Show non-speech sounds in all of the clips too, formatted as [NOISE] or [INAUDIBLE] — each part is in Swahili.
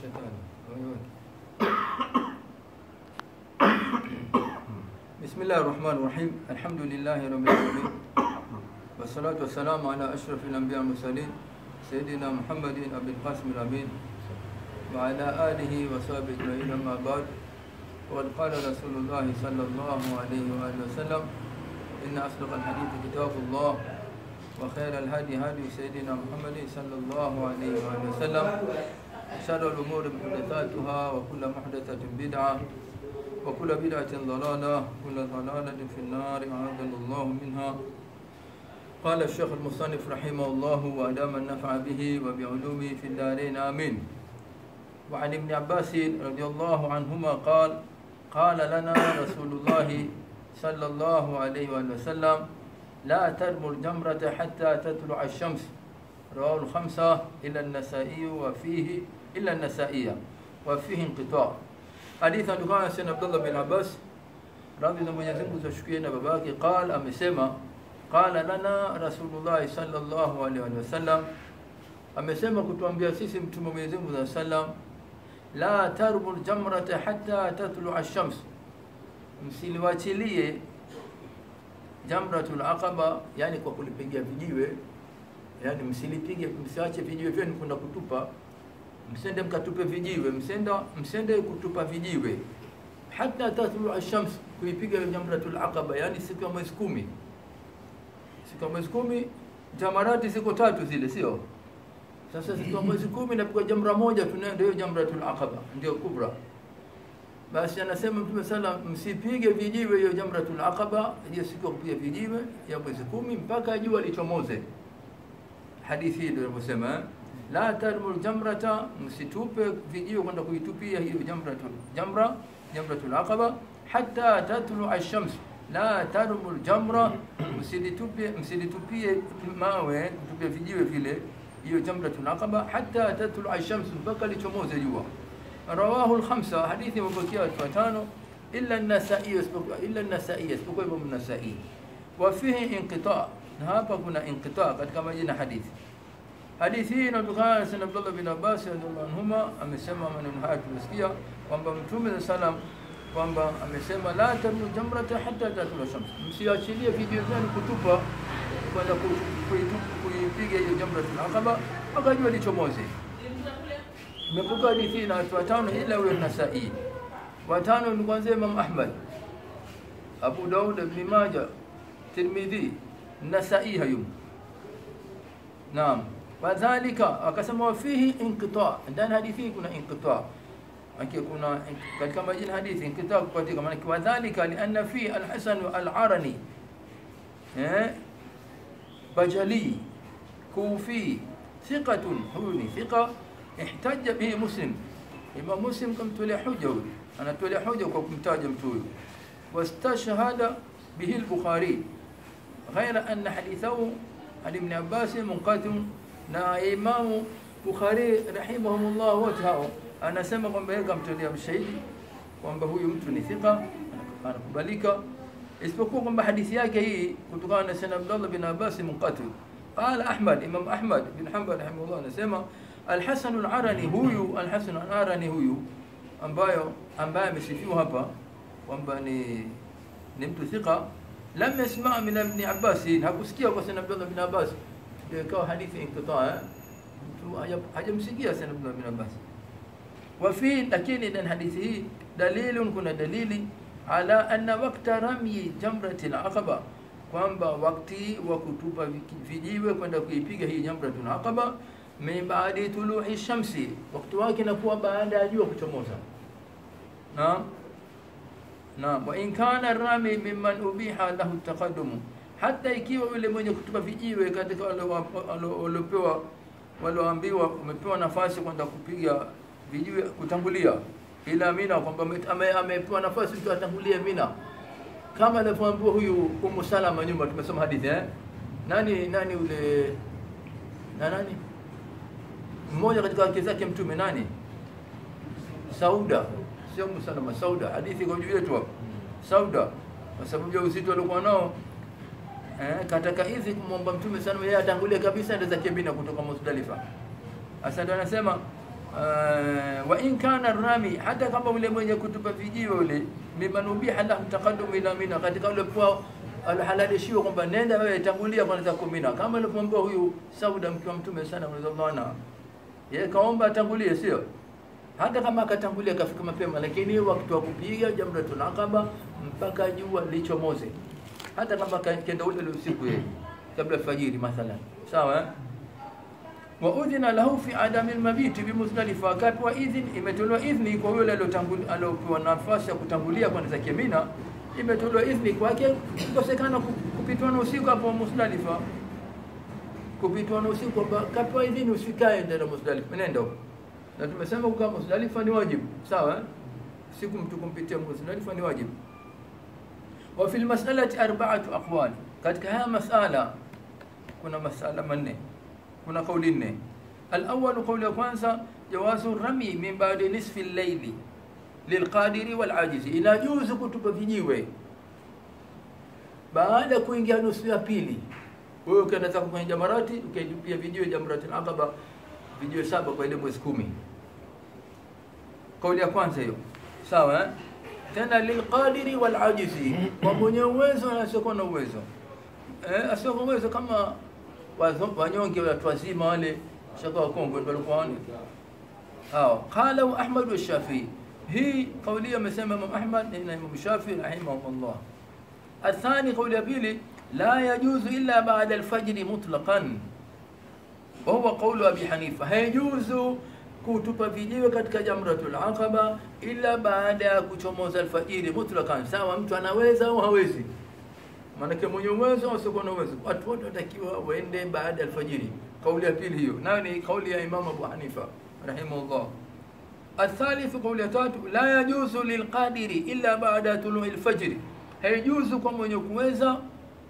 الشيطان. أيوة. [COUGHS] بسم الله الرحمن الرحيم. الحمد لله رب العالمين. والصلاة والسلام على أشرف الأنبياء المرسلين سيدنا محمد أبي القاسم الأمين وعلى آله وصحبه أجمعين أما بعد. وقد قال رسول الله صلى الله عليه وآله وسلم إن أصدق الحديث كتاب الله وخير الهدي هدي سيدنا محمد صلى الله عليه وآله وسلم. شر الأمور محدثاتها وكل محدثة بدعة وكل بدعة ضلالة وكل ضلالة في النار أعاذنا الله منها. قال الشيخ المصنف رحمه الله وأدام النفع به وبعلومه في الدارين آمين. وعن ابن عباس رضي الله عنهما قال قال لنا رسول الله صلى الله عليه وسلم لا ترموا الجمرة حتى تطلع الشمس رواه الخمسة إلا النسائي وفيه illa nasaiya wa fihi inqita. Hadithi andukana na sayyidina Abdullah bin Abbas radhi za Mwenyezi Mungu zashukie na babake qala amesema qala lana rasulullah sallallahu alaihi wasallam. Amesema kutuambia sisi mtume wa Mwenyezi Mungu sallam la tarbu ljamrata hatta tatlu ash-shams. Msiliwachilie jamratul aqaba yani kwa kulipigia vijiwe yani msilipige msiache vijiwe vyenu kwenda kutupa msende mkatupe vijiwe, msenda msende kutupa vijiwe hata tatlu ash-shams, kuipiga jamratul aqaba, yani siku ya mwezi kumi. Siku ya mwezi kumi jamarati ziko tatu zile, sio? Sasa siku ya mwezi kumi napigwa jamra moja, tunaenda hiyo jamratul aqaba, ndio kubra. Basi anasema Mtume sala, msipige vijiwe hiyo jamratul aqaba, hiyo siku ya kupiga vijiwe ya mwezi kumi mpaka jua lichomoze. Hadithi hii ndio inavyosema لا ترموا الجمرة مسيتوب فيديو إيه كنا كيتوبية هي جمرة جمرة جمرة العقبة حتى تطلع الشمس. لا ترموا الجمرة. مسيتوبية مسيتوبية ما هو؟ توبية فيديو إيه فيله إيه؟ هي جمرة العقبة. حتى تطلع الشمس فقال تموز جوا. رواه الخمسة حديث مبكية فتانو إلا النسائي إلا النسائي سبقوا من النسائي. وفيه انقطاع. هابا كنا انقطاع قد كما جينا حديث. Hadithi hii inatokana na Sayyidina Abdullah bin Abbas radhiallahu anhuma, amesema maneno haya tumesikia kwamba Mtume sallam kwamba amesema la tarmu jamrata hata tatula shams, msiachilie video vyenu kutupa kwenda kuipiga hiyo jamratul aqaba mpaka jua lichomoze. Imepoka hadithi na watu watano ila huyo Nasai. Watano ni kwanza Imam Ahmad, Abu Daud, Ibn Majah, Tirmidhi, Nasai hayum. Naam. وذلك وكسم فيه انقطاع. عندنا هذه فيه كنا انقطاع. أنك يكون قد كما جل الحديث انقطاع قديم كما وذلك لأن فيه الحسن العرني بجلي كوفي ثقة هوني ثقة. احتج به مسلم. إما مسلم كم له حجة. أنا تولي حجة وكم تاجم تولي واستشهد به البخاري. غير أن حديثه عن ابن عباس منقطع. Na Imamu Bukhari rahimahumullah wote hao anasema kwamba yeye kamtolea mshahidi kwamba huyu mtu ni thika, anakubalika, isipokuwa kwamba hadithi yake hii kutokana na sana Abdullah bin Abbas munqati. Qala Ahmad, Imam Ahmad bin Hanbal rahimahullah anasema Al-Hasan al-Arani, huyu Al-Hasan al-Arani huyu ambayo ambaye amesifiwa hapa kwamba ni ni mtu thika, lam yasma min Ibn Abbas, hakusikia kwa sana Abdullah bin Abbas, ikawa hadithi inqita, mtu hajamsikia Sayyidina Abdullah bin Abbas وفي lakini ndani hadithi hii dalilun, kuna dalili ala anna wakta ramyi jamrati al-aqaba, kwamba wakati wa kutupa vijiwe kwenda kuipiga hii jamratul aqaba min baadi tului shamsi, wakati wake inakuwa baada ya jua kuchomoza. Naam, naam. Wa in kana rami mimman ubiha lahu taqaddumu, hata ikiwa yule mwenye kutupa vijiwe katika waliopewa walioambiwa umepewa nafasi kwenda kupiga vijiwe kutangulia. Ila Mina, kwamba amepewa nafasi mtu atangulie Mina, kama alivyoambiwa huyu Umu Salama nyuma, tumesoma hadithi eh? Nani nani ule na nani? Mmoja katika wake zake Mtume nani? Sauda, sio Umu Salama, Sauda. Hadithi kwa juu yetu hapo, Sauda, kwa sababu ya uzito aliokuwa nao eh, kataka hizi kumwomba Mtume sana yeye atangulie kabisa, ndio zake bina kutoka Muzdalifa. Sasa ndo anasema Uh, wa in kana rami, hata kama ule mwenye kutupa vijiwe ule mimman ubiha lahu taqaddum ila mina, katika ule kwa alhalalishiwa kwamba nenda wewe tangulia kwanza kumina, kama alivyoambiwa huyu Sauda mke wa Mtume sana anha, yeye kaomba atangulie, sio? Hata kama akatangulia akafika mapema, lakini wakati wa kupiga jamratul aqaba mpaka jua lichomoze, hata kama kenda ule ule usiku yeye kabla fajiri mathalan, sawa eh? wa udhina lahu fi adami almabiti bi Muzdalifa, akapewa idhin imetolewa idhni kwa yule aliyotangulia aliyopewa nafasi ya kutangulia kwenda zake Mina, imetolewa idhni kwake kukosekana kupitwa na usiku hapo Muzdalifa, kupitwa na usiku kwamba kapewa idhini usikae ndani Muzdalifa, nenda huko. Na tumesema kukaa Muzdalifa ni wajibu, sawa eh? siku mtu kumpitia Muzdalifa ni wajibu. وفي المسألة أربعة أقوال قد كها مسألة كنا مسألة من كنا قولين الأول قول كوانسا جواز الرمي من بعد نصف الليل للقادر والعاجز إلى جوز كتب فينيوه baada ya kuingia nusu ya pili wewe ukienda zako kwenye jamarati ukailipia vijio jamarati akaba vijio saba kwa ile mwezi kumi kauli ya kwanza hiyo sawa eh? Tena lilqadiri wal-ajizi, kwa mwenye uwezo na asiokuwa na uwezo eh, asiokuwa uwezo kama wanyonge watu wazima wale shaka wakongwe ndio walikuwa wani hao. Qala Ahmad wa Shafi, hii kauli amesema Imam Ahmad na Imam Shafi rahimahumullah. Athani, kauli ya pili, la yajuzu illa ba'da al-fajr mutlaqan, wa huwa qawlu Abi Hanifa, haijuzu kutupa vijiwe katika jamratul aqaba ila baada ya kuchomoza alfajiri mutlakan. Sawa, mtu anaweza au hawezi maanake mwenye uwezo au sio na uwezo, watu wote watakiwa waende baada ya alfajiri. Kauli ya pili hiyo, nayo ni kauli ya Imam Abu Hanifa rahimahullah. Athalithu, kauli ya tatu, la yajuzu lilqadiri illa baada tului lfajri, haijuzu kwa mwenye kuweza,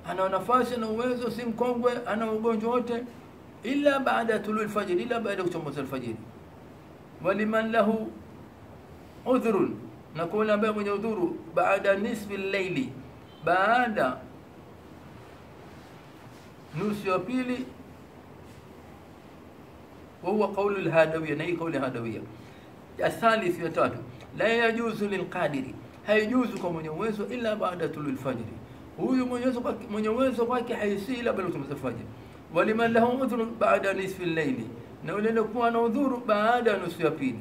ana nafasi na uwezo, si mkongwe, ana ugonjwa wote, ila baada tului lfajiri, ila baada ya kuchomoza alfajiri. ولمن له عذر نقول kwa yule ambaye mwenye udhuru baada nisfi laili baada وهو قول الهادوية نهي قول الهادوية الثالث يتاتو لا يجوز للقادر هيجوز كمن يوزو إلا بعد طول الفجر هو يوزو من يوزو باكي حيسي إلا بلوت الفجر ولمن له عذر بعد نصف الليل na yule aliyokuwa na udhuru baada ya nusu ya pili.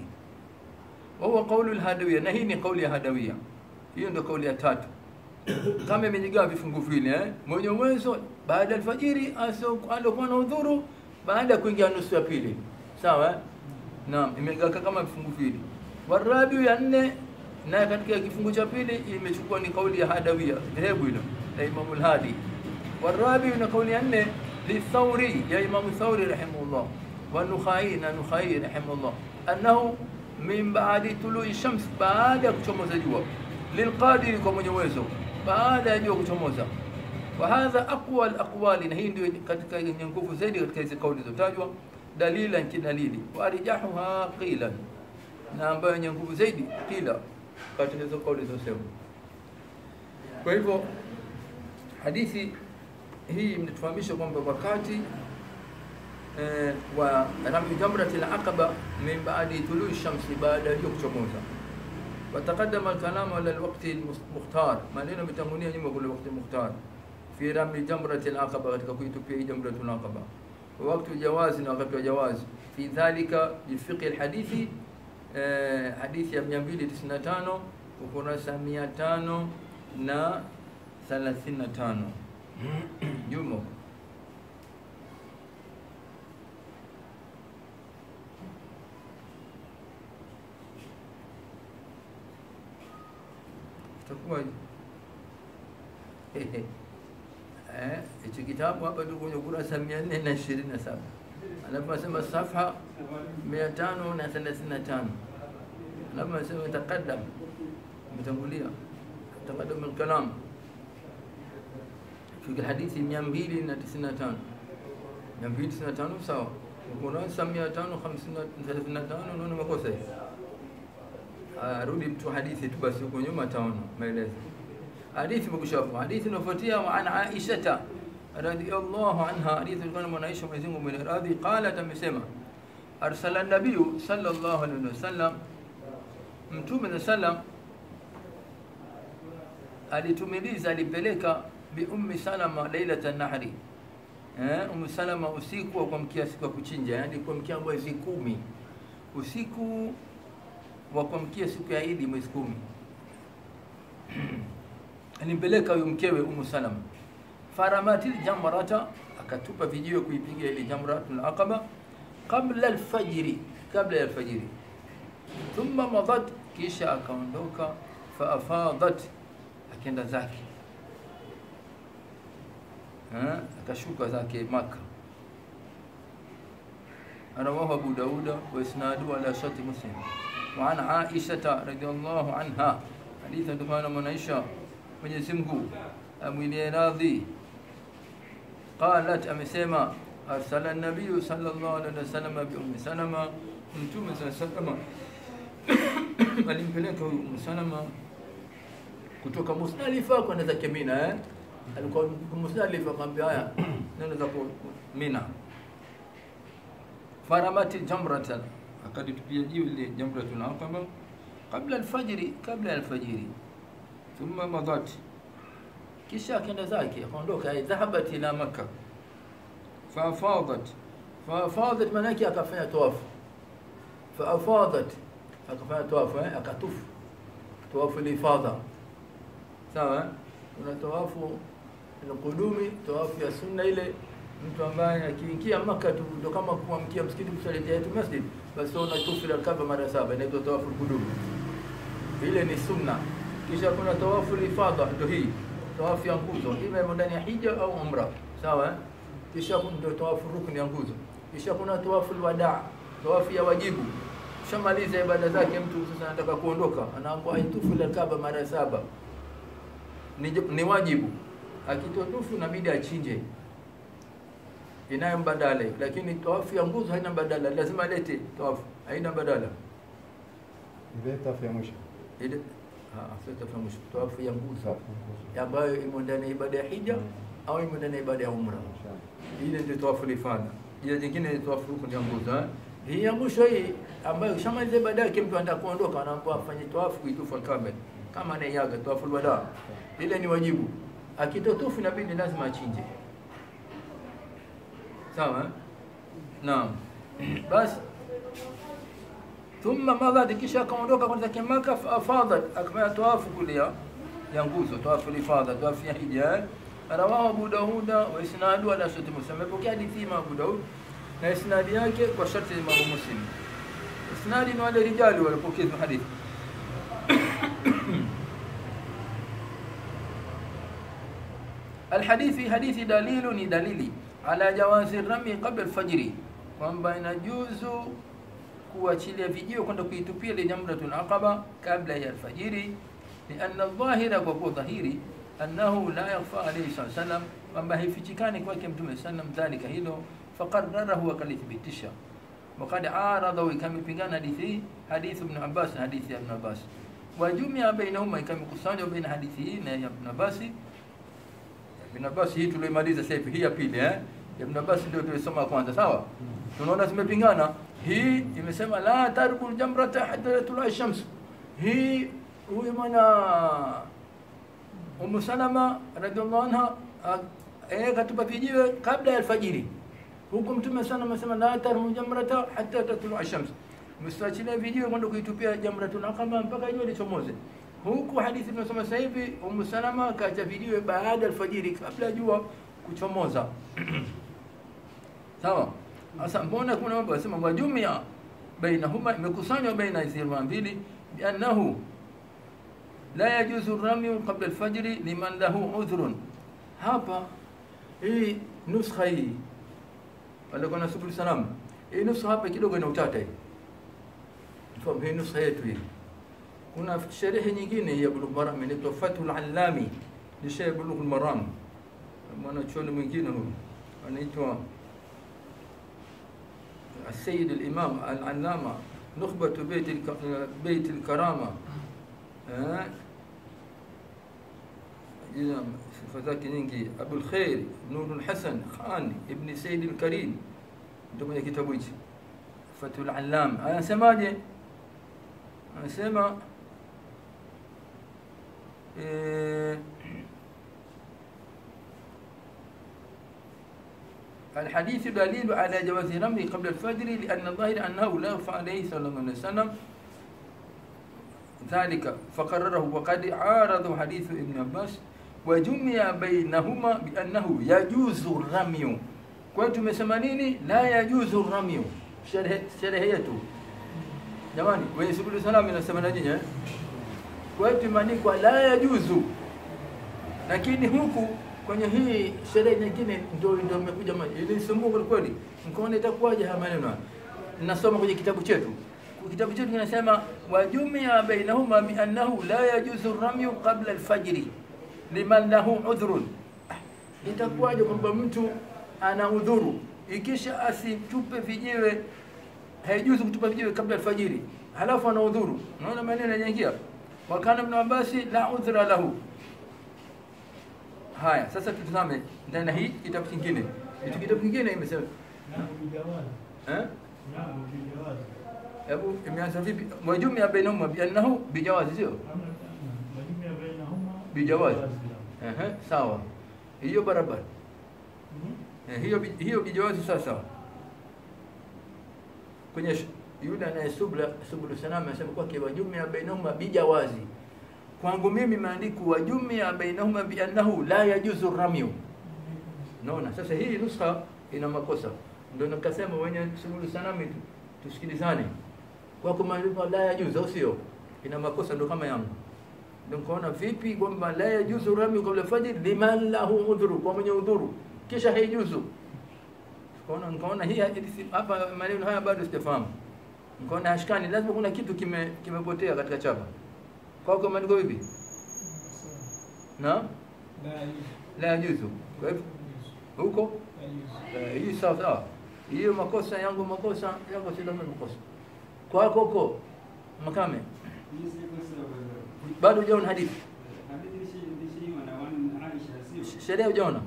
Wahuwa qaulu lhadawia, na hii ni kauli ya hadawia. Hiyo ndio kauli ya tatu kama imejigawa vifungu vile eh? Mwenye uwezo baada ya alfajiri, aliokuwa na udhuru baada ya kuingia nusu ya pili, sawa eh? Naam, imegawa kama vifungu vile. warabiu ya nne, naye katika kifungu cha pili imechukua ni kauli ya hadawia dhehebu hilo la Imamu al-Hadi. Warabi na kauli ya nne lithauri ya Imamu Thauri rahimahullah, Nukhai na Nukhai rahimahullah, annahu min baadi tului shams, baada ya kuchomoza jua, lilqadiri, kwa mwenye uwezo baada ya jua kuchomoza. Wa hadha aqwa alaqwali, na hii ndio katika yenye nguvu zaidi katika hizi kauli zilizotajwa, dalilan kidalili, wa arjahuha qilan, na ambayo yenye nguvu zaidi qila, katika hizo kauli zilizosema. Kwa hivyo hadithi hii mnatufahamisha kwamba wakati آه، ورمي جمرة العقبة من بعد طلوع الشمس بعد يوم موسى وتقدم الكلام على الوقت المختار. ما لنا متمونيا يوم يقول الوقت المختار. في رمي جمرة العقبة katika kuitupia جمرة العقبة. ووقت الجواز na wakati wa جواز في ذلك بالفقه الحديثي hadithi ya نا ثلاثين تانو yumo 35 nyuma itakuwa hichi kitabu hapa tu kwenye ukurasa mia nne na ishirini na saba alafu anasema safha mia tano na thelathini na tano alafu anasema taqaddam, imetangulia taqaddam alkalam fi hadithi mia mbili na tisini na tano mia mbili tisini na tano sawa, ukurasa mia tano thelathini na tano unaona makosa hivi Arudi mtu hadithi tu basi, huko nyuma taona maelezo. Hadithi mkushafu, Hadithi inafuatia an Aisha radhiyallahu anha, hadithi ilikuwa na Aisha, Mwenyezi Mungu mwenye radhi, qalat, amesema arsala nabiyu sallallahu alaihi wasallam mtume na sallam alitumiliza alipeleka bi ummi salama lailata nahri eh, ummi salama usiku wa kuamkia siku ya kuchinja yani kuamkia mwezi kumi. Usiku wa kuamkia siku ya Idi mwezi kumi [CLEARS THROAT] alimpeleka huyo mkewe Umu Salam faramatil jamrata, akatupa vijiwe kuipiga ile jamratul aqaba kabla alfajiri, kabla ya alfajiri. Thumma madat, kisha akaondoka, faafadat, akenda zake akashuka zake Maka. Rawahu Abu Dauda wa isnadu ala shati Muslim wa an Aisha radhiallahu anha, hadithi kutokana na Aisha, Mwenyezi Mungu amwilie radhi, qalat, amesema arsala nabiyu sallallahu alaihi wasallam bi ummi Salama, Mtume sallallahu [COUGHS] alimpeleka huyu Ummu Salama kutoka Musdalifa kwenda zake Mina eh? alikuwa Musdalifa, akamwambia haya, nenda zako Mina. faramati jamratan akalitupia jiwe ile jamratul aqaba kabla alfajiri, kabla alfajiri. Thumma madat, kisha akaenda zake akaondoka, dhahabat ila Makka faafadat, faafadat maana yake akafanya tawafu, faafadat akafanya tawafu eh, akatufu tawafu lifadha sawa eh? kuna tawafu alqudumi tawafu ya sunna ile mtu ambaye akiingia maka tu ndo kama kuamkia msikiti kusali tahiyatul masjid basi una tufu la kaba mara saba inaitwa tawafu kudumu. ile ni sunna. Kisha kuna tawafu ifada ndio hii. Tawafu ya nguzo ima ndani ya hija au umra. Sawa eh? kisha ndio tawafu rukni ya nguzo. Kisha kuna tawafu alwadaa tawafu ya wajibu. Shamaliza ibada zake mtu sasa anataka kuondoka anaambiwa aitufu la kaba mara saba. Ni, ni wajibu. Akitotufu inabidi achinje inayo mbadala lakini tawafu ya nguzo haina mbadala. Lazima alete tawafu haina mbadala. Ile tawafu ya mwisho. ile tawafu ya mwisho. Tawafu ya nguzo ambayo imo ndani ya ibada ya hija Mm. au imo ndani ya ibada ya umra. Ile ndio tawafu lifadha ile nyingine ni tawafu rukni ya nguzo hii ya mwisho hii ambayo shamaliza ibada yake mtu anataka kuondoka anaambiwa afanye tawafu kuitufu kamel, kama anaiaga tawafu alwada ile ni wajibu. Akitotufu inabidi lazima achinje سامن نعم. بس. ثم ماذا دكيشا كوندوكا كوندوكا كيماكا فاضا اكما تواف كليا ينقوزو تواف الافاضة تواف يهيد رواه أبو داود واسناد ولا شرط مسلم بوكي حديثي ما أبو داود. واسناد يكي وشرط ما ابو مسلم. إسناد انو على رجال ولا بوكي ذو حديث؟ [COUGHS] الحديث حديث دليل دليلي. ala jawazi rami qabla alfajri kwamba inajuzu kuachilia vijio kwenda kuitupia ile jamratul aqaba kabla ya alfajiri lianna dhahira kwa kuwa dhahiri annahu la yakhfa alayhi sallallahu alayhi wasallam kwamba haifichikani kwake mtume sallam dhalika hilo faqarrarahu akalithibitisha وقد عارض وكمبingana hadithi hadith ibn Abbas na hadithi ya ibn Abbas wajumia bainahuma ikamkusanywa baina hadithi hii na ya ibn Abbas hii tulimaliza sasa hivi hii ya pili eh? Ibn Abbas ndio tulisoma kwanza sawa? Tunaona zimepingana. Hii imesema la tarku jamrata hatta tula shams hii huyu mwana Umu Salama radhiallahu anha eh katupa vijiwe kabla ya alfajiri. Huku mtume sana amesema la tarmu jamrata hatta tatlu shams msiachilie vijiwe kwenda kuitupia jamratul aqaba mpaka jua lichomoze huku hadithi tunasoma sasa hivi Umu Salama kaacha vijiwe baada alfajiri kabla jua kuchomoza. [CLEARS THROAT] Sawa? Sasa mbona kuna mambo yanasema wajumia bainahuma imekusanywa baina hizi riwaya mbili biannahu la yajuzu ramyu qabla alfajri liman lahu udhrun. Hapa hii nuskha hii walikuwa na subul salam hii nuskha hapa kidogo ina utata hii. Hii nuskha yetu hii kuna sherehe nyingine ya Bulubaram inaitwa Fathul المرام. ni Sheikh Bulughul Maram, mwanachuoni mwingine أنا anaitwa السيد الإمام العلامة نخبة بيت بيت الكرامة. آه؟ فذاك نيجي أبو الخير نور الحسن خان ابن سيد الكريم. دوما يكتبوا يجي فتو العلام أنا آه، سماجي. أنا سماجي. الحديث دليل على جواز رمي قبل الفجر لأن الظاهر أنه لا يخفى عليه صلى الله عليه وسلم ذلك فقرره. وقد عارض حديث ابن عباس وجمع بينهما بأنه يجوز الرمي. nini la yajuzu ramyu sherehe sherehe yetu jamani wenye subulu salam inasema na nyinyi kwa hiyo tumeandikwa la yajuzu lakini huku kwenye hii sherehe nyingine ndio ndio imekuja ilinisumbua kweli kweli. Mkaona itakuwaje haya maneno? Nasoma kwenye kitabu chetu. Kitabu chetu kinasema wajumia bainahuma biannahu la yajuzu ramyu qabla alfajri. Liman lahu udhrun. Itakuwaje kwamba mtu ana udhuru? Ikisha asitupe vijiwe haijuzu kutupa vijiwe kabla alfajiri halafu ana udhuru. Unaona maneno yanaingia وكان ابن عباس لا عذر له. هاي سسا تتنامي انت نهي كتاب سنكينة انت كتاب سنكينة نعم بجوال ها؟ نعم بجوال ابو امي عسفي وجمع بينهما بأنه بجواز زيو. وجمع بينهما بجواز أها ساوا هي برابر هي هي بجواز ساسا كنيش yule anaye subulu salama anasema kwake wajumia bainahuma bijawazi kwangu mimi maandiko wajumia bainahuma biannahu la yajuzu ramyu. Naona sasa hii nuskha ina makosa. Ndio nikasema wenye subulu salama tu- tusikilizane. Kwako maandiko la yajuzu au sio? Ina makosa ndio kama yangu. Ndio nikaona vipi kwamba la yajuzu ramyu kabla fajr liman lahu udhuru kwa mwenye udhuru. Kisha haijuzu. Nikaona nikaona hii hapa maneno haya bado sijafahamu nikaona ashkani, lazima kuna kitu kime kimepotea katika chapa kwako maandiko vipi na? La yajuzu kwa hivyo huko? Hii sawa sawa. Hiyo makosa yangu makosa yako si lazima makosa. Kwako huko makame bado hujaona hadithi? Sherehe hujaona?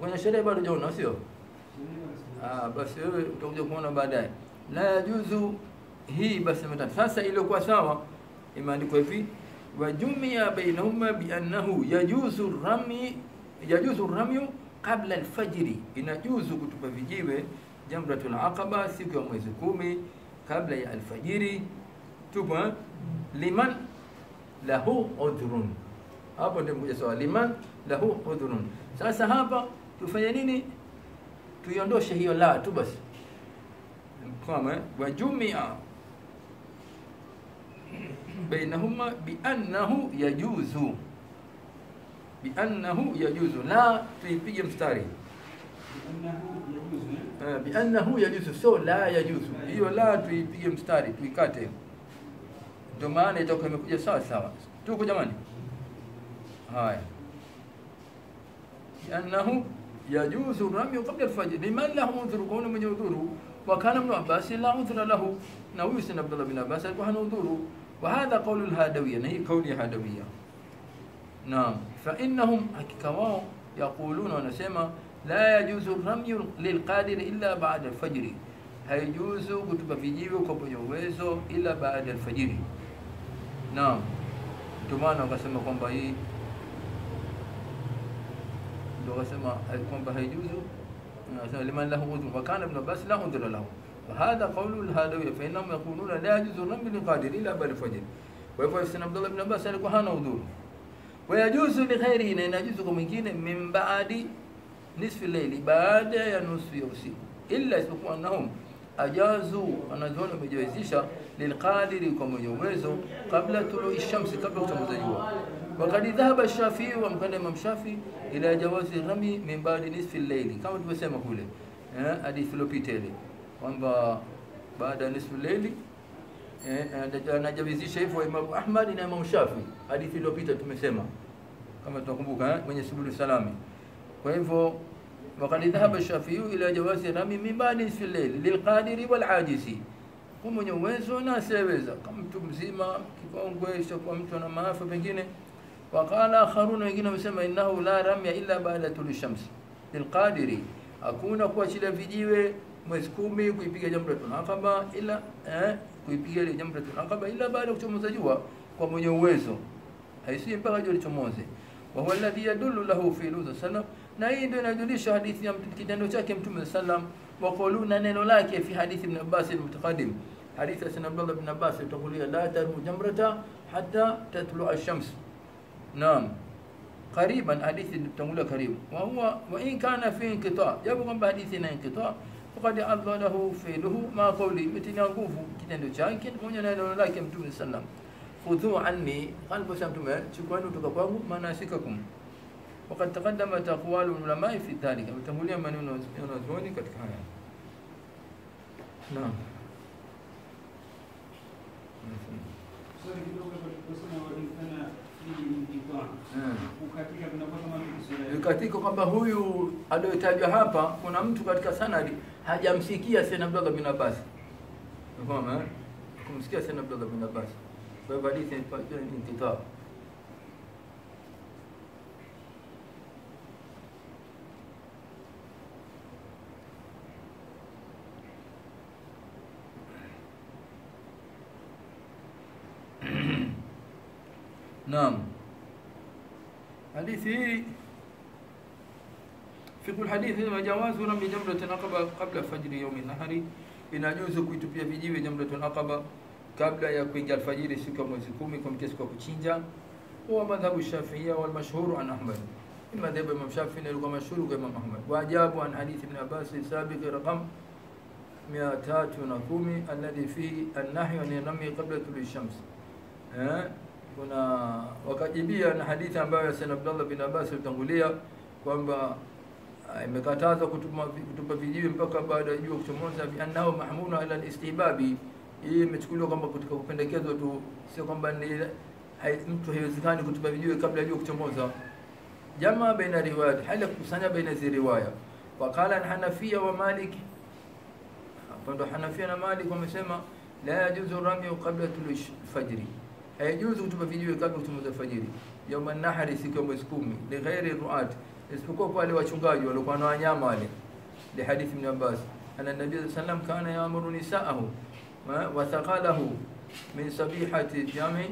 Kwenye sherehe bado hujaona sio? Ah basi wewe utakuja kuona baadaye la yajuzu hii basi matatu. sasa iliyokuwa sawa imeandikwa hivi. Wajumia bainahuma biannahu yajuzu rami yajuzu ramyu qabla alfajri. Inajuzu kutupa vijiwe jamratul aqaba siku ya mwezi kumi kabla ya alfajiri tupa liman lahu udhrun. Hapo ndio mkuja sawa liman lahu udhrun. Sasa hapa tufanye nini? Tuiondoshe hiyo la tu basi الاستقامة وجمع بينهما بأنه يجوز. بأنه يجوز. لا في بي مستاري آه، بأنه يجوز بأنه يجوز. لا يجوز. هي لا في بي مستاري في كاتب. دمان يتوقع مكوجة سوا سوا توقع جماني هاي. بأنه يجوز رمي قبل الفجر. لمن له منذر؟ من يذره وكان ابن عباس لا عذر له. نويس سن عبد الله بن عباس وهنودوله وهذا قول الهادوية نهي قول الهادوية. نعم. فإنهم كما يقولون ونسمى لا يجوز الرمي للقادر إلا بعد الفجر. هيجوز كتب في جيبه كبنيوزو إلا بعد الفجر؟ نعم. تمانا wakasema kwamba hii ndio wakasema kwamba haijuzu لمن له أذن وكان ابن عباس لا انذر له. فهذا قول الهادويه فإنهم يقولون لا يجوز الرمي للقادر إلا بعد الفجر ويقول عبد الله بن عباس قال هان أذن. ويجوز لخيره إن يجوز من من بعد نصف الليل بعد نصف يوسف إلا يسبقوا أنهم أجازوا أن زون بجوازيشا للقادر كم يوميزو قبل طلوع الشمس قبل كم زيوه wakad dhahaba Shafii, wamkwenda Imam Shafii ila jawazi rami min baadi nisfi llaili, kama tulivyosema kule eh, hadithi iliyopita ile kwamba baada ya nisfu llaili eh, anajawizisha hivyo Imam Ahmad na Imam Shafii, hadithi iliyopita tumesema kama tunakumbuka eh, mwenye subulu salami. Kwa hivyo wakad dhahaba Shafii ila jawazi rami min baadi nisfi llaili lilqadiri walajizi kwa mwenye uwezo na asiyeweza, kama mtu mzima kikongwe, ishakuwa mtu ana maafa pengine waqala akharuna wengine wamesema innahu la ramya illa baada tuli shamsi lilqadiri hakuna kuachilia vijiwe mwezi kumi kuipiga jamratul aqaba ila eh, kuipiga ile jamratul aqaba ila baada kuchomoza jua kwa mwenye uwezo. Haisi mpaka jua lichomoze. Wa huwa alladhi yadullu lahu fi luza sallam. Na hii ndio inajulisha hadithi ya kitendo chake mtume sallam wa quluna, neno lake fi hadithi ibn Abbas al-mutaqaddim. Hadithi ya Sayyidina Abdullah ibn Abbas itakulia la tarmu jamrata hatta tatlu ash-shams نعم. قريبا حديث تقول قريب. وهو وإن كان في انقطاع يبقى بحديثنا انقطاع. فقد أفضى له فعله ما قولي متن يقوف كتن تشاكن ونجنا لولاك متوم سلم خذوا عني قال بسمتم أه، شكوان ما مناسككم. وقد تقدم تقوال العلماء في ذلك. وتقول من ينظرون قد كان. نعم. Thank you. Tukisema. katika kwamba huyu aliyotajwa hapa kuna mtu katika sanadi hajamsikia Sayyidina Abdullah bin Abbas. Unafahamu eh? Kumsikia Sayyidina Abdullah bin Abbas. Kwa hivyo hadithi ni ni نعم. حديثي في كل حديث ما جواز رمي جمرة أقبى قبل فجر يوم النهر. إن جوز كنت في جيب جمرة أقبى قبل يا كوينجا الفجر سكا موزكومي كم كسكا كوتشينجا هو مذهب الشافعية والمشهور عن أحمد. إما ذهب إمام شافعي نلقى مشهور إمام أحمد. وأجاب عن حديث ابن عباس السابق رقم 310 الذي فيه النهي عن الرمي قبل طلوع الشمس. Kuna wakajibia na hadithi ambayo ya Sayyid Abdullah bin Abbas ilitangulia kwamba ah, imekatazwa kutupa vijiwe mpaka baada ya jua kuchomoza bi annahu mahmuna ala al-istihbabi hii imechukuliwa kwamba katika kupendekezwa tu sio kwamba ni mtu haiwezekani kutupa vijiwe kabla ya jua kuchomoza jamaa baina riwayat hali ya kukusanya baina hizi riwaya wakala al-Hanafiyya wa Malik hapo ndo Hanafia na Malik wamesema la yajuzu ramyu qabla tulu fajri haijuzu kutupa vijiwe kabla kuchomoza fajiri yauma nahari siku ya mwezi kumi li ghairi ruat isipokuwa kwa wale wachungaji waliokuwa na wanyama wale li hadithi ibn Abbas anna nabii sallam kana yaamuru nisaahu wa- thaqalahu min sabihati jami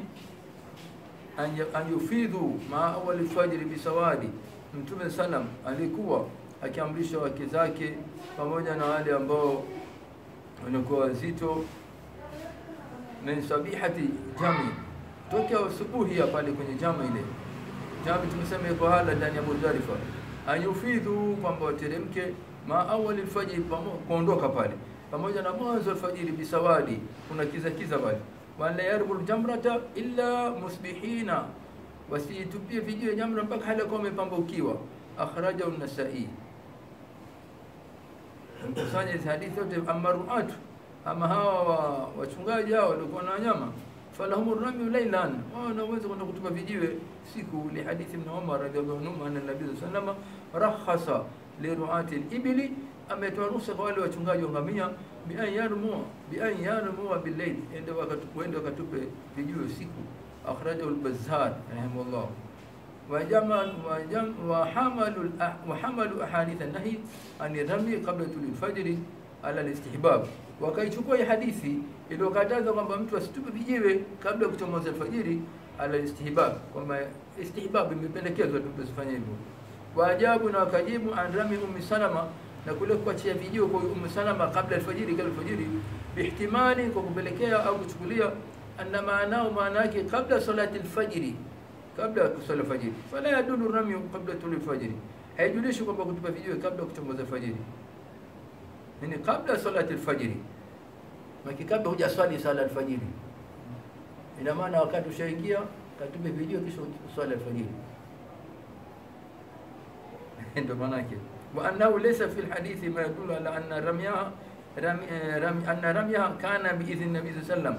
an yufidhu ma awwal fajri bisawadi mtume sallam alikuwa akiamrisha wake zake pamoja na wale ambao walikuwa wazito min sabihati jami tokea asubuhi pale kwenye jama ile. Jami tumesema iko hala ndani ya Muzdalifa ayufidhu kwamba wateremke ma awali alfajiri kuondoka pale. Pamoja na mwanzo alfajiri bisawadi kuna kiza kiza pale. Wala yarbul jamrata illa musbihina. Wasitupie vijiwe jamra mpaka hali kwa wamepambukiwa akhrajahu an-nasai. Mkusanya hizi hadithi zote amma ruatu ama hawa wachungaji hao walikuwa na wanyama falahum rami lailan wao wanaweza kwenda kutupa vijiwe siku li hadithi ibn Umar radhiallahu anhu anna nabii sallallahu alayhi wasallam rakhasa li ruati al-ibli ametoa ruhusa kwa wale wachungaji wa ngamia bi an yarmu bi an yarmu bil layl ende wakatupe wakatupe vijiwe usiku akhrajahu al-bazzar rahimahullah وجمع وجم وحملوا الأح- وحملوا احاديث النهي عن الرمي قبل طلوع الفجر على الاستحباب wakaichukua hii hadithi iliyokataza kwamba mtu asitupe vijiwe kabla ya kuchomoza alfajiri ala istihbab kwamba istihbab imependekezwa tu tusifanye hivyo. Waajabu na wakajibu anrami ummi salama na kule kuachia vijiwe kwa ummi salama kabla alfajiri kabla alfajiri bihtimali kwa kupelekea au kuchukulia anna maanao maana yake kabla salati alfajiri kabla ya kusali fajiri fala yadulu ramyu kabla tuli fajiri haijulishi kwamba kutupa vijiwe kabla kuchomoza fajiri yani kabla salati alfajiri maki kabla hujaswali sala alfajiri ina maana wakati ushaingia katupe vijiwe kisha uswali alfajiri ndio maana yake wa annahu laysa fi alhadithi ma yadullu ala anna eh, rami, anna ramyaha kana biidhni nabii sallam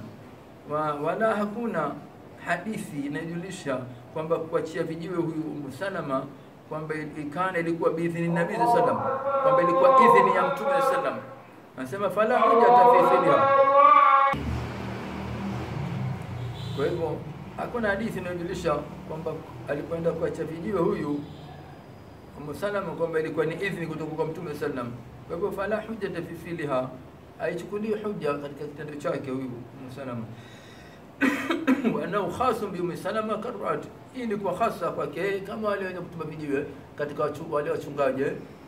wa wala hakuna hadithi inajulisha kwamba kuachia vijiwe huyu Ummu Salama kwamba ikana ilikuwa biidhni nabii sallam kwamba ilikuwa idhini ya mtume sallam anasema fala hujata fi filiha kwa hivyo hakuna hadithi inayojulisha kwamba alipoenda kuacha vijiwe huyu Umu Salama kwamba ilikuwa ni idhni kutoka kwa mtume sallam Kwa hivyo fala hujjata fi filiha, haichukuliwi hujja katika kitendo chake huyu Umu Salama. [COUGHS] Wanao khasun bi Umu Salama karuat, hii ni kwa hasa kwake kama wale wenye kutupa vijiwe katika wale wachungaji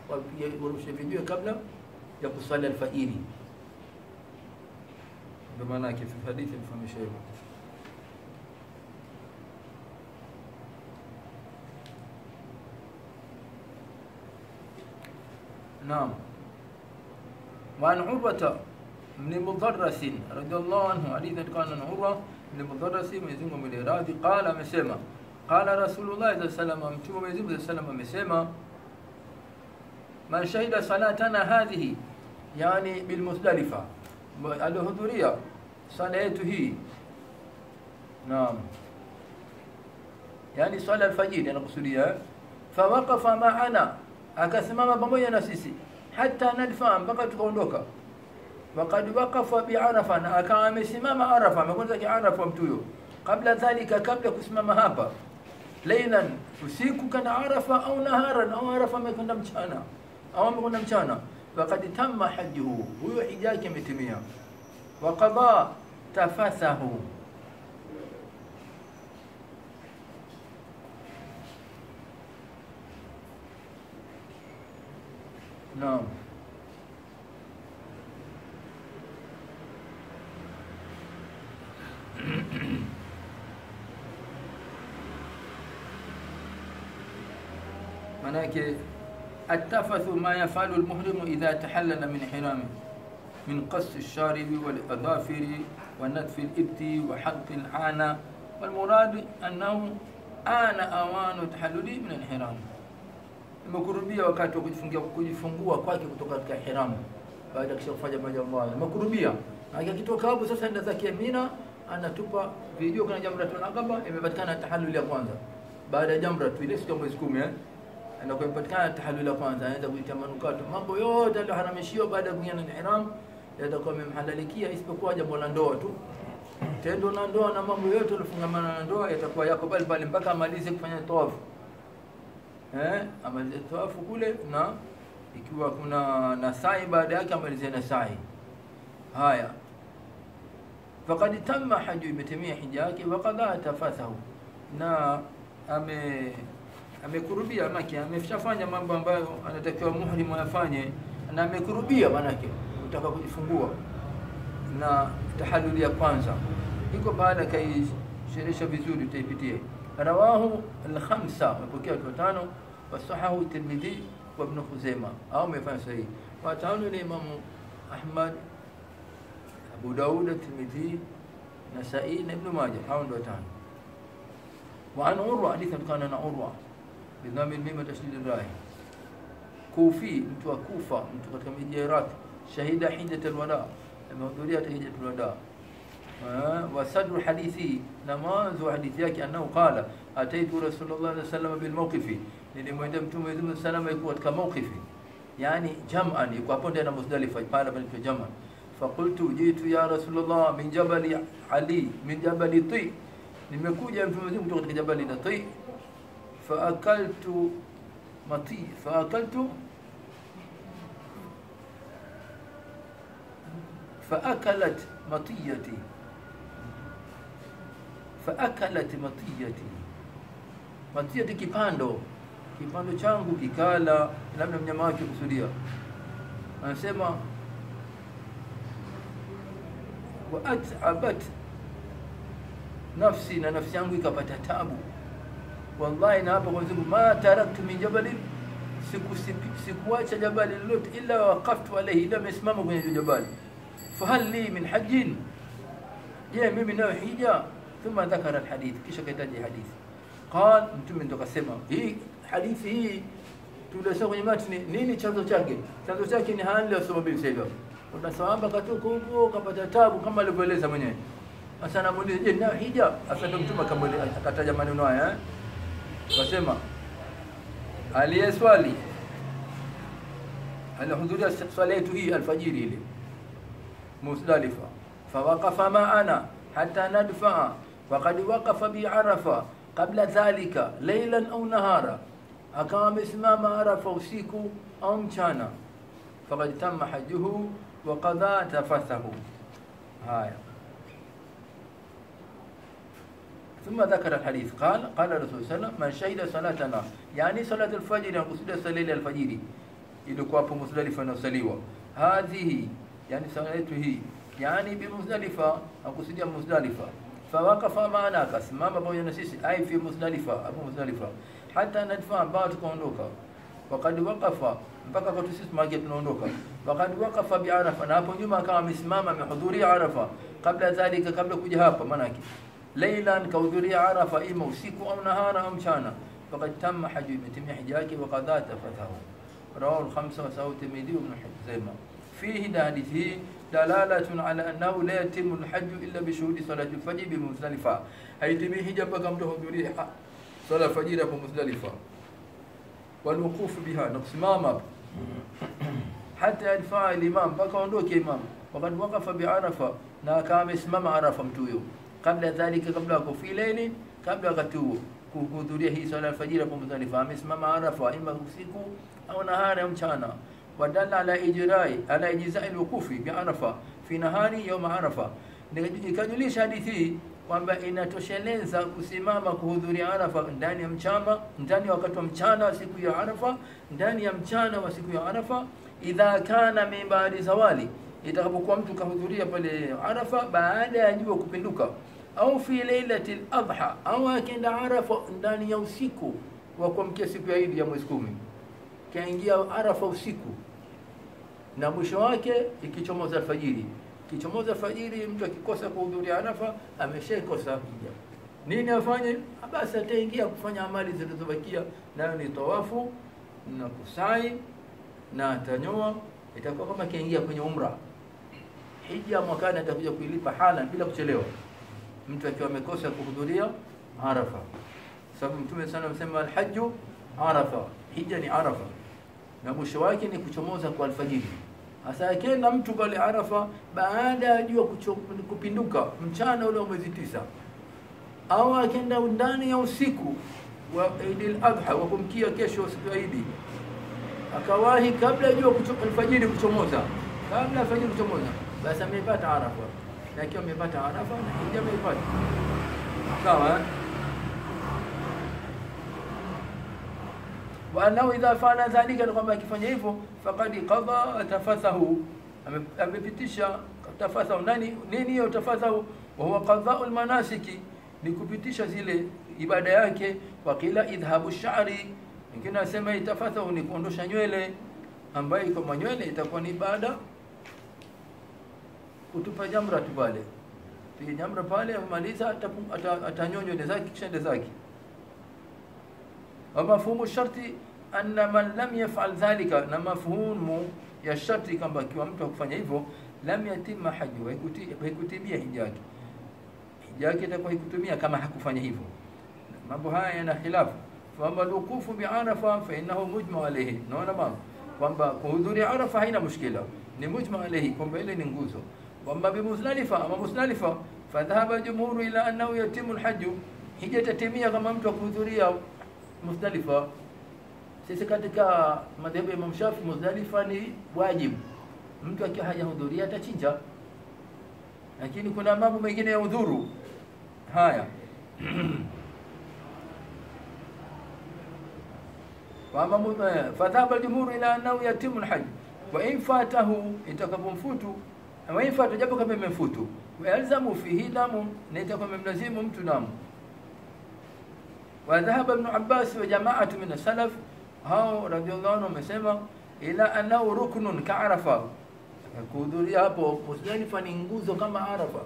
wapige warushe vijiwe kabla ya kusali alfajiri. Ndio maana yake hadithi mfahamisha hivyo. نعم وعن عروة بن مضرس رضي الله عنه حديث كان عن عروة بن مضرس مزيم من الإرادي قال مسيما قال رسول الله صلى الله عليه وسلم متوم مزيم صلى الله عليه وسلم مسيما من شهد صلاتنا هذه يعني بالمختلفة. الهدورية صلاته نعم. يعني صلاة الفجر يعني قصرية فوقف معنا. أكثمام بمويا نسيسي. حتى نلفان بقى تقولوك وقد وقف بعرفة. أكام سمام عرفة. ما قلت لك عرفة متويو. قبل ذلك قبل كسمام هابا ليلا وسيكو كان عرفة أو نهارا. أو عرفة ما كنا مشانا أو ما كنا مشانا فقد تم حجه هو حجاج كم وقضى تفاسه نعم. [CLEARS THROAT] معناه التفث ما يفعل المحرم إذا تحلل من حرامه من قص الشارب والأظافر ونتف الإبت وحق العانة. والمراد أنه آن أوان تحللي من الحرام. المكروبية وكاتو كنت فنجا كنت فنجوا كواكي كنت قاعد كحرام بعد كشوف فجأة ما جمع الله. المكروبية هاي كنت كابو سوسة نزاك يمينا أنا تupa فيديو كنا جمرة من أقبل إما بتكان التحلل يا قانزا بعد جمرة في ليش كم يسكون يعني anakuwa imepatikana tahallul ya kwanza anaenda kuita manukato. Mambo yote aliyoharamishiwa baada ya kuingia na ihram yatakuwa amemhalalikia, isipokuwa jambo la ndoa tu. Tendo la ndoa na mambo yote yaliyofungamana na ndoa yatakuwa yako pale pale mpaka amalize kufanya tawafu eh, amalize tawafu kule na ikiwa kuna nasai baada yake amalize nasai. Haya, faqad tamma haju, imetimia hija yake, waqadha tafathahu, na ame amekurubia, manake ameshafanya mambo ambayo anatakiwa muhrimu afanye, na amekurubia, manake kutaka kujifungua na tahalluli ya kwanza iko baada kaisherehesha vizuri, utaipitia rawahu al-khamsa, wamepokea watu watano, wasahahu Tirmidhi wa Ibn Khuzaima, au amefanya sahihi. Watano ni Imamu Ahmad, Abu Daud, Tirmidhi, Nasai na Ibn Majah, hao ndio watano. Wa an Urwa, hadithi kutokana na بنام الميم تشديد الراي كوفي متوا كوفا متوا كمديرات شهيدة حجة الوداع الموضوعية حجة الوداع وسد الحديثي نماز وحديثيك أنه قال أتيت رسول الله صلى الله عليه وسلم بالموقف لما يدمتم يدم السلام يكون كموقف يعني جمعا يكون أبون دينا مصدلفة قال من جمعا فقلت جئت يا رسول الله من جبل علي من جبل طي لما يكون جمعا يدمتم طي faakaltu مطي فأكلت faakalat مطيتي فأكلت مطيتي مطيتي kipando kipando changu kikala labda mnyama wake kusudia. Anasema waatabat nafsi na nafsi yangu ikapata tabu wallahi na hapa kwa sababu ma taraktu min jabalin siku sikuacha jabali lolote illa waqaftu alayhi ila mesimama kwenye jabali. Fahal li min hajjin je mimi nayo hija? Thumma dhakara alhadith kisha kaitaja hadithi. Qal mtume ndo kasema hii hadithi hii tulisema kwenye matni nini chanzo chake? Chanzo chake ni hali ya sababu sasa kuna sahaba katoka huko kapata tabu kama alivyoeleza mwenyewe. Sasa namuuliza je nayo hija? Sasa ndo mtume akataja maneno haya eh akasema aliyeswali alihudhuria swala yetu hii alfajiri ile Muzdalifa fawaqafa ma'ana hatta nadfa faqad waqafa bi Arafa qabla dhalika laylan au nahara, akawa amesimama Arafa usiku au mchana. faqad tamma hajjuhu wa qadha tafathahu haya ثم ذكر الحديث. قال قال الرسول صلى الله عليه وسلم من شهد صلاتنا يعني صلاة الفجر يعني قصد صلاة الفجر. إذا كواب مزدلفة نصليوة هذه يعني صلاته يعني بمزدلفة أو قصد مزدلفة. فوقف ما ناقص. ما بابو ينسيس أي في مزدلفة أبو مزدلفة. حتى ندفع بعض كوندوكا وقد وقف. بقى قد ما جت نوندوكا وقد وقف بعرفة. نابو نيما كان مسماما من حضوري عرفة. قبل ذلك قبل كجهاب مناكي ليلا كوذري عرف إما إيه وسيكو أو نهارا أو مشانا فقد تم حج تم حجاك وقضى تفثه رواه الخمسة وسوى الترمذي وابن حزيمة فيه لحديثه دلالة على أنه لا يتم الحج إلا بشهود صلاة الفجر بمزدلفة. أي تبي حجاب كم تهجري صلاة الفجر بمزدلفة. والوقوف بها نقسمام حتى يدفع الإمام بقى ونوك إمام. وقد وقف بعرفة. ناكام اسمام عرفة متويو kabla dhalika kabla wako fi laili kabla wakati huo kuhudhuria hii swala alfajiri hapo Muzdalifa amesimama Arafa ima usiku au nahari au mchana. Wadalla ala ijrai ala ijzai alwuqufi bi Arafa fi nahari yawm Arafa. Ikajulisha hadithi kwamba inatosheleza kusimama kuhudhuria Arafa ndani ya mchana ndani ya wakati wa mchana wa siku ya Arafa ndani ya mchana wa siku ya Arafa idha kana min baadi zawali. Itakapokuwa mtu kahudhuria pale Arafa baada ya jua kupinduka au fi lailati al-adha au akenda Arafa ndani ya usiku wa kuamkia siku ya Idi ya mwezi kumi. Kaingia Arafa usiku na mwisho wake ikichomoza alfajiri. Kichomoza alfajiri mtu akikosa kuhudhuria Arafa ameshaikosa hija nini afanye? Basi ataingia kufanya amali zilizobakia. Nayo ni tawafu na kusai na atanyoa. Itakuwa kama kaingia kwenye umra. Hija mwakani atakuja kuilipa hala bila kuchelewa mtu akiwa amekosa kuhudhuria Arafa. Sababu mtume sana amesema alhaju Arafa. Hija ni Arafa. Na mwisho wake ni kuchomoza kwa alfajiri. Hasa akienda mtu pale Arafa baada ya jua kupinduka mchana ule wa mwezi tisa. Au akienda ndani ya usiku wa Eid al-Adha wa kumkia kesho siku ya Idi akawahi kabla ya jua alfajiri kuchomoza. Kabla alfajiri kuchomoza basi amepata Arafa na akiwa Arafa na sawa? Idha fa'ala dhalika ni kwamba akifanya hivyo faqad qada tafathahu amepitisha tafathahu nani nini hiyo tafathahu wa huwa lmanasiki ni kupitisha zile ibada yake. Wa kila idhhabu sha'ri wengine nasema itafathahu ni kuondosha nywele. Ambayo iko manywele itakuwa ni ibada kutupa jamra tu pale, pige jamra pale, amaliza atanyonywa ata, ata kisha ende zake. Wa mafhumu sharti anna man lam yaf'al dhalika, na mafhumu ya sharti kwamba kiwa mtu akufanya hivyo lam yatima haju, haikutimia hija yake, hija yake itakuwa haikutimia kama hakufanya hivyo. Mambo haya yana khilafu. Fama lukufu bi Arafa fa innahu mujma alayhi, naona mama kwamba kuhudhuria Arafa haina mushkila, ni mujma alayhi, kwamba ile ni nguzo kwamba bimuzdalifa ama muzdalifa fadhahaba jumhuru ila annahu yatimu lhaju hija tatimia kama mtu akuhudhuria Muzdalifa. Sisi katika madhehebu ya Imam Shafi Muzdalifa ni wajibu. Mtu akiwa hajahudhuria atachinja. Lakini kuna mambo mengine ya udhuru. Haya. [CLEARS THROAT] Wama fadhaba jumhur ila annahu yatimu lhaji wa in fatahu itakapomfutu waifatu japo kama imefutu yalzamu fihi damu naita kwamba mlazimu mtu damu. Wadhahaba ibn Abbas wa jamaatu min salaf hao radhiallahu anhu wamesema ila annahu ruknun ka Arafa. Kuhudhuria hapo Muzdalifa fani nguzo kama Arafa.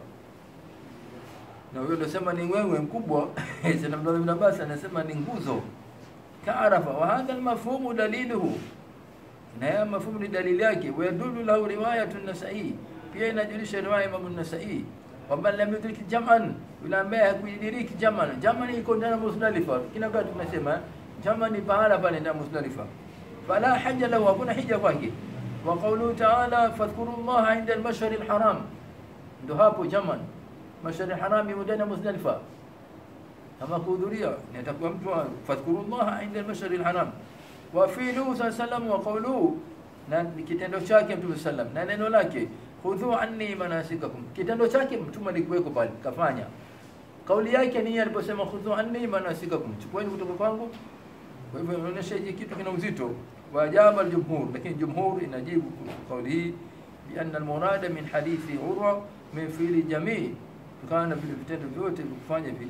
Na huyo ndosema ni wewe mkubwa. [LAUGHS] Sana Abdullah ibn Abbas anasema ni nguzo ka Arafa. Wa hadha almafhumu daliluhu. Na ya mafhumu ni dalili yake. Wa yadullu lahu riwayatun Nasa'i. Pia inajulisha riwaya Imam an-Nasa'i kwamba lam yudrik jam'an yule ambaye hakuidiriki jaman jaman iko ndani ya Muzdalifa kila wakati tunasema jaman ni pahala pale ndani ya Muzdalifa fala haja lahu hakuna hija kwake wa qawluhu ta'ala fadhkurullaha 'inda al-mashhar al-haram ndo hapo jaman mashhar al-haram yuko ndani ya Muzdalifa kama kuhudhuria ni atakuwa mtu fadhkurullaha 'inda al-mashhar al-haram wa fi'luhu sallallahu wa qawluhu na kitendo chake mtume sallam na neno lake khudhu anni manasikakum. Kitendo chake mtume alikuweko pale kafanya. Kauli yake ni aliposema khudhu anni manasikakum. Chukueni kutoka kwangu. Kwa hivyo inaonyesha hiki kitu kina uzito. Wajaba aljumhur. Lakini jumhur inajibu kauli hii bi anna almurada min hadithi urwa min fi'li jamii. Kutokana vile vitendo vyote kufanya hivi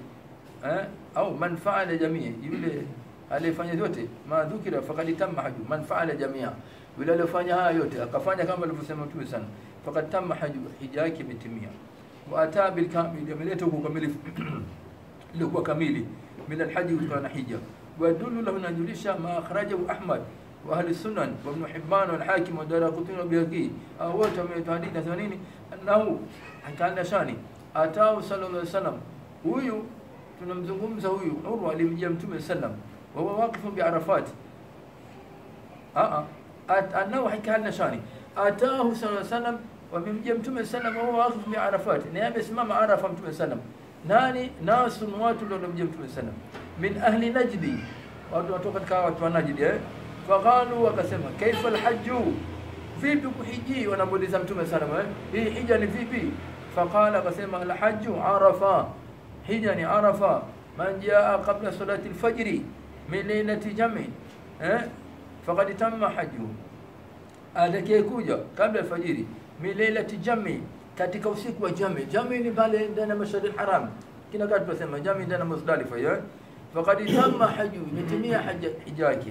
eh au man fa'ala jamii yule aliyefanya vyote madhukira faqad tamma haju man fa'ala jamia yule aliyofanya haya yote akafanya kama alivyosema Mtume sana. Fakat tamma hija yake imetimia. Wa ataa bil kamil ameleta ukamilifu ilikuwa kamili. Min alhaji kutokana na hija. Wa dulu lahu najulisha ma akhrajahu Ahmad wa ahli sunan wa ibn Hibban wal Hakim wa Daraqutni wa Bayhaqi au wote wametohadithia sema nini? Annahu kana shani. Atau sallallahu alaihi wasallam. Huyu tunamzungumza huyu Urwa alimjia Mtume sallam. Wa huwa waqifu bi Arafat. A a أنا وحي كهلنا شاني أتاه صلى الله عليه وسلم ومن يمتم السلم وهو أخف من عرفات. نعم اسمام عرف يمتم السلم ناني ناس موات لهم يمتم السلم من أهل نجدي وأنتم أتوقع كاوات ونجدي آه؟ فقالوا وقسم كيف الحج? في بكو حجي ونبو لزم تم السلم هي آه؟ حجاني في بي فقال قسم الحج عرفا. حجاني عرفا. من جاء قبل صلاة الفجر من ليلة جمع. أه؟ فقد تم حجه. هذا كي قبل الفجر من ليلة جمي كاتيكا وسيك وجمي جمي ني بالي دنا مسجد الحرام. كنا قاعد بسما جمي دنا مزدلفة يا. فقد تم حجه. يتمي حج حجاك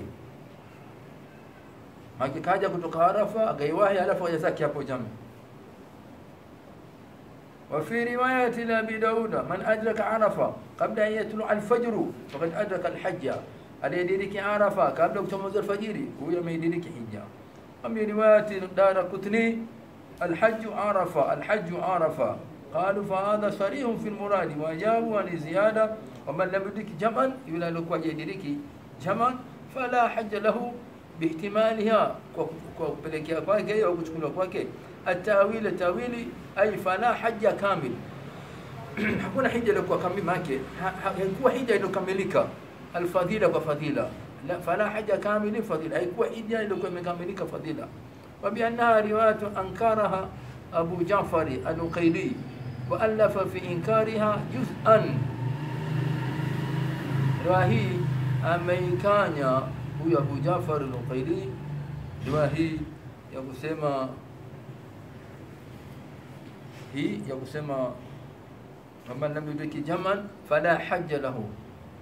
ما كي كاجا كتوكا عرفة غيواهي على فوجا أبو جمي وفي رواية لأبي داود من أدرك عرفة قبل أن يطلع الفجر فقد أدرك الحجة على يدرك عرفة قبل أن تموز الفجر هو ما يدرك حجة ومن رواية دار قطني الحج عرفة الحج عرفة قالوا فهذا صريح في المراد وأجابوا عن زيادة ومن لم يدرك جمعا يلا لك يدرك جمعا فلا حج له kwa kupelekea kwake au kuchukuliwa kwake atawili tawili ay fala hajja kamil. [CLEARS THROAT] Hakuna hija iliyokuwa kamili yake haikuwa hija iliyokamilika الفضيلة كفضيلة. لا فلا حاجة كاملة فضيلة. أي كوحيدة إلى يعني مكاملة كفضيلة. وبأنها رواية أنكرها أبو جعفر النقيلي وألف في إنكارها جزءا. رواهي أميكانيا هو أبو جعفر النقيلي. رواهي ya kusema hii ya kusema kwamba لم يدرك jaman فلا حج له.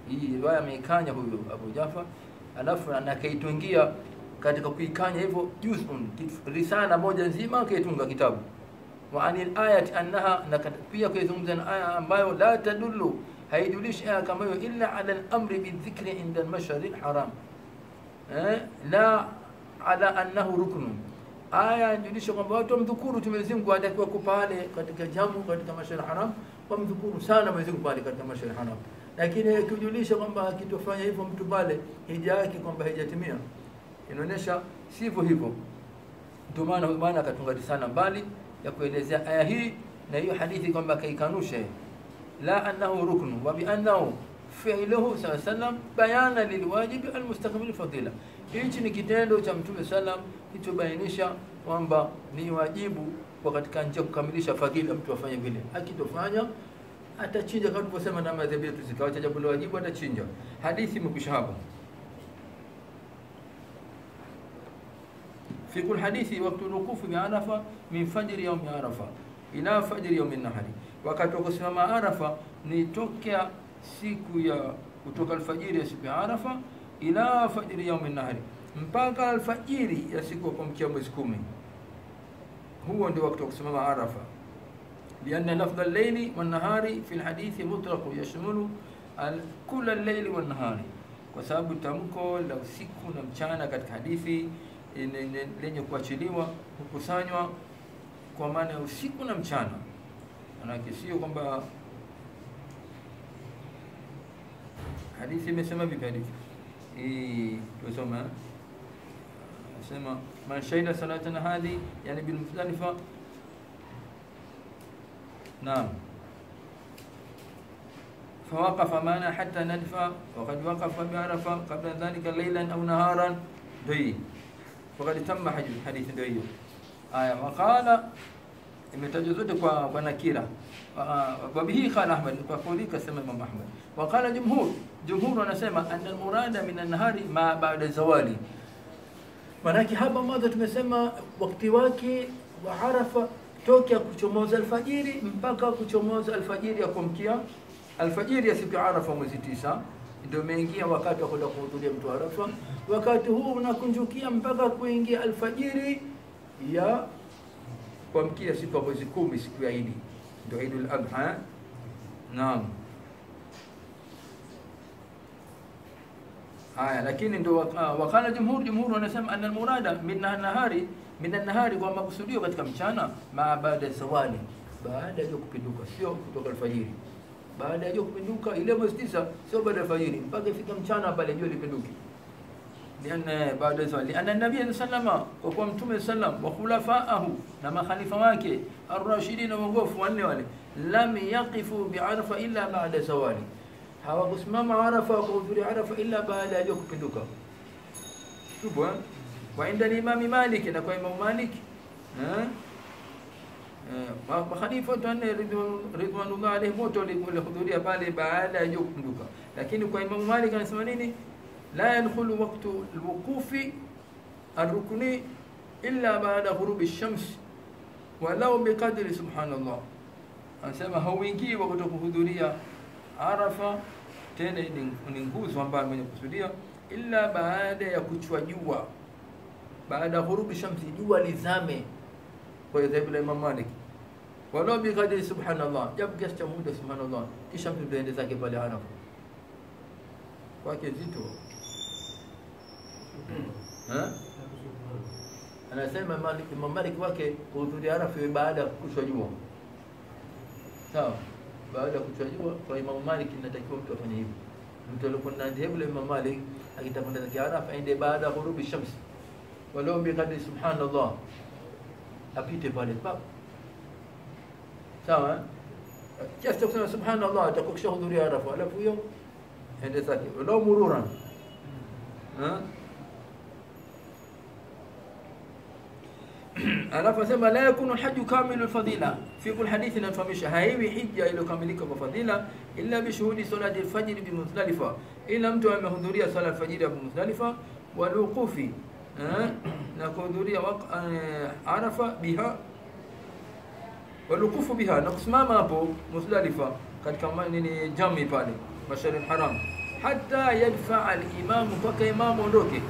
Hii riwaya ameikanya huyo Abu Jafar. Alafu anakaitungia katika kuikanya hivyo juz'un risala moja nzima akaitunga kitabu. Wa anil ayati annaha na pia kuizungumza na aya ambayo la tadullu haijulishi aya kama hiyo illa ala al-amri bidhikri inda al-mashari haram. Eh, la ala annahu ruknu aya inajulisha kwamba watu wamdhukuru Mwenyezi Mungu atakiwa kupale katika jamu katika mashari haram. Wamdhukuru sana Mwenyezi Mungu pale katika mashari haram lakini kujulisha kwamba akitofanya hivyo mtu pale hija yake kwamba haijatimia. Inaonyesha sivyo hivyo. Ndio maana bwana akatunga sana mbali ya kuelezea aya hii na hiyo hadithi kwamba kaikanusha la annahu ruknu wa bi annahu fi'luhu sallam bayana lilwajibi almustaqbil fadila. Hichi ni kitendo cha mtume sallam kichobainisha kwamba ni wajibu kwa katika njia kukamilisha fadhila mtu afanye vile. Akitofanya atachinja kama tulivyosema na madhehebu yetu sita, jambo la wajibu atachinja. Hadithi imekwisha hapo. Fikul hadithi waktu rukufu bi Arafa min fajri yaumi Arafa ila fajri yaumi nahari, wakati wa kusimama Arafa ni tokea siku ya kutoka alfajiri ya siku ya Arafa ila fajri yaumi nahari, mpaka alfajiri ya siku ya kuamkia mwezi kumi. Huo ndio wakati wa kusimama Arafa lianna lafdha الليل والنهار في الحديث fi يشمل كل الليل والنهار. kwa sababu tamko la usiku na mchana katika hadithi lenye kuachiliwa hukusanywa kwa maana ya usiku na mchana, manake sio kwamba hadithi imesema vipi hadithi. Hii tusoma sema man shahida salatana hadhi yani bil نعم. فوقف معنا حتى ندفع وقد وقف بعرفة قبل ذلك ليلا أو نهارا. دي وقد تم حديث دي آية. وقال متجزد ونكيرا آه، آه، وبه قال أحمد وقولي كسم من أحمد. وقال جمهور جمهور نسمى أن المراد من النهار ما بعد الزوال. ولكن هذا ماذا تسمى وقت واكي وعرفة tokea kuchomoza alfajiri mpaka kuchomoza alfajiri ya kumkia alfajiri ya siku ya Arafa mwezi tisa ndio umeingia wakati wa kwenda kuhudhuria mtu Arafa. Wakati huu unakunjukia mpaka kuingia alfajiri ya kuamkia siku ya mwezi kumi, siku ya Idi, ndio Idul Adha. Naam. haya lakini ndio wak- wakala jumhur jumhur wanasema anna almurada min nahari من النهار وما قصدي وقت كم شانا ما بعد سواني بعد يوم بندوكا سيو كتوك الفجر بعد يوم بندوكا إلى مستيسا سيو بعد الفجر بعد في كم شانا بعد يوم بندوكا لأن بعد سواني لأن النبي صلى الله عليه وسلم وقوم توم صلى الله عليه وسلم وخلفاءه نما خليفة ماكي الراشدين وقوف وانلي وانلي لم يقفوا بعرفة إلا بعد سواني هذا قسم عرفه وقوم عرفة إلا بعد يوم بندوكا Wa inda Imam Malik na kwa Imam Malik eh eh wa khalifa tunne ridwanullah alayhi wote walihudhuria pale baada ya jua kupinduka. Lakini kwa Imam Malik anasema nini? La yadkhulu waqtu alwuqufi arrukni illa baada ghurubi shams walau biqadri subhanallah. Anasema hauingii wakati kuhudhuria Arafa tena ni, nguzo ambayo mwenye kusudia illa baada ya kuchwa jua, baada ya ghurubi shamsi, jua lizame. Kwa hiyo dhehebu la Imam Malik walau biqadri subhanallah, japo kiasi cha muda subhanallah, kisha mtu ndio zake pale Arafa. Kwake zito? Anasema Malik, Imam Malik wake kuhudhuria Arafa baada ya kuchwa jua, sawa baada ya kuchwa jua kwa Imam Malik inatakiwa mtu afanye hivyo. Mtu aliyokuwa na dhehebu la Imam Malik akitakwenda zake Arafa aende baada ya ghurubi ولو بقدر سبحان الله Tapi dia balik bab Sama كيف تقول سبحان الله تقول شهر ذري عرفة ألف يوم هذا ساكت ولو مرورا ها alafu anasema la yakunu alhaju kamilu alfadila fi kul hadithi inatufahamisha haiwi hija iliyokamilika kwa fadhila illa bishuhudi salati alfajri bimuzdalifa ila mtu amehudhuria sala alfajiri ya bimuzdalifa walwuqufi na kuhudhuria eh, arafa biha. Walukufu biha. Na kusimama hapo muzdalifa katika nini jami pale mashari haram. Hata yadfaa alimamu mpaka imamu ondoke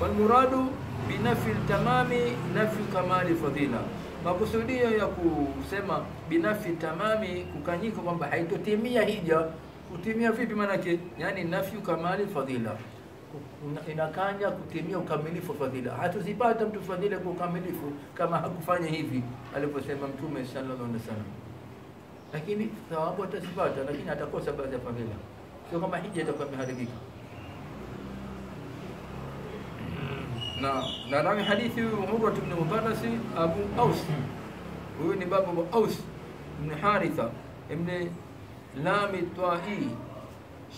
falmuradu binafi tamami nafi kamali fadhila makusudio ya kusema binafi tamami kukanyika kwamba haitotimia hija kutimia vipi maanake yani nafyu kamali fadhila Ina- inakanya kutimia ukamilifu wa fadhila. Hatuzipata mtu fadhila kwa ukamilifu kama hakufanya hivi alivyosema mtume sallallahu alaihi wasallam. Lakini thawabu atazipata lakini atakosa baadhi ya fadhila. Sio kama hija itakuwa imeharibika. Na na rawi hadithi huyu Urwa ibn Mubarasi Abu Aus. Huyu ni babu wa Aus ibn Haritha ibn Lami Twai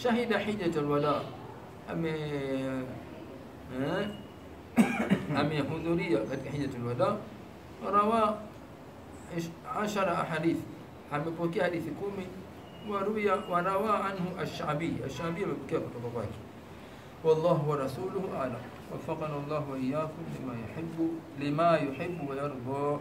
shahida hijat alwala أمي حضوري حجة الوداع روى عشر أحاديث. حمي بوكي حديث كومي وروي وروى عنه الشعبي. الشعبي بوكي بوكي والله ورسوله أعلم. وفقنا الله وإياكم لما يحب لما يحب ويرضى.